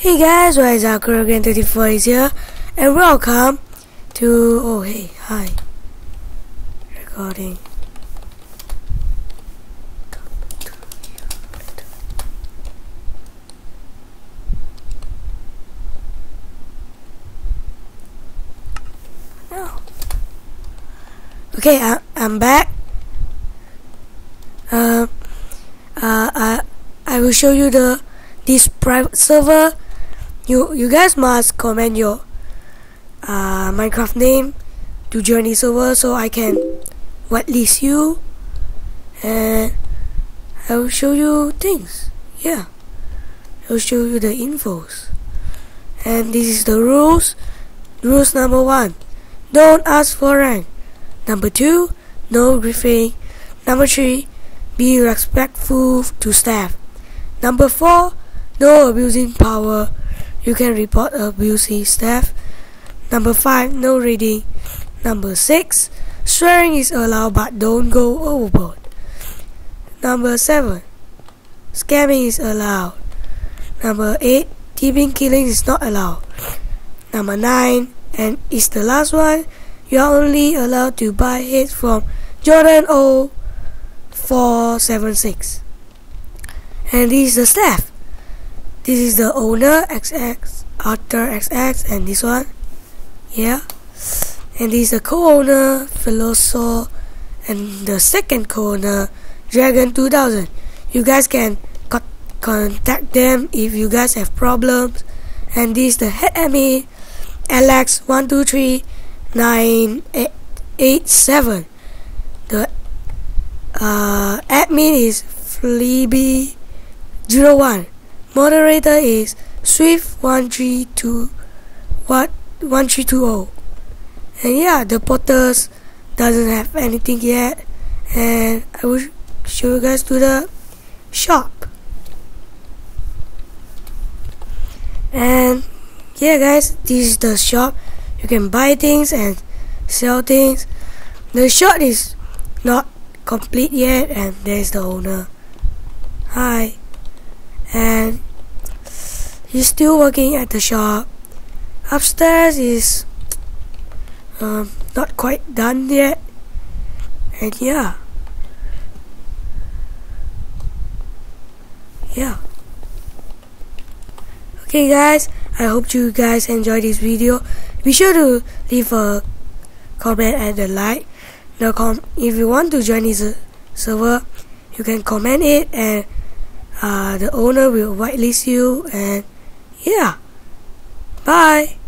Hey guys, why is Again? 34 is here. And welcome to oh hey hi. Recording. No okay I, I'm back. Uh, uh, I, I will show you the this private server you you guys must comment your uh, Minecraft name to join the server so I can whitelist you and I will show you things. Yeah. I will show you the infos. And this is the rules. Rules number one don't ask for rank. Number two no griefing. Number three be respectful to staff. Number four no abusing power you can report abusing staff. Number 5. No reading. Number 6. Swearing is allowed but don't go overboard. Number 7. Scamming is allowed. Number 8. Thieving killing is not allowed. Number 9. And it's the last one. You are only allowed to buy it from Jordan 0476. And this is the staff. This is the owner XX Arthur XX and this one yeah. And this is the co-owner Philoso and the second co-owner Dragon 2000 you guys can co contact them if you guys have problems. And this is the head admin Alex 123987 the uh, admin is Fleeby 01 Moderator is Swift132 what 1320 and yeah the porters doesn't have anything yet. And I will show you guys to the shop. And yeah guys this is the shop. You can buy things and sell things. The shop is not complete yet and there's the owner. Hi and he's still working at the shop. Upstairs is um, not quite done yet, and yeah, yeah. Okay, guys, I hope you guys enjoyed this video. Be sure to leave a comment and a like. Now, if you want to join this server, you can comment it and uh, the owner will whitelist you and yeah. Bye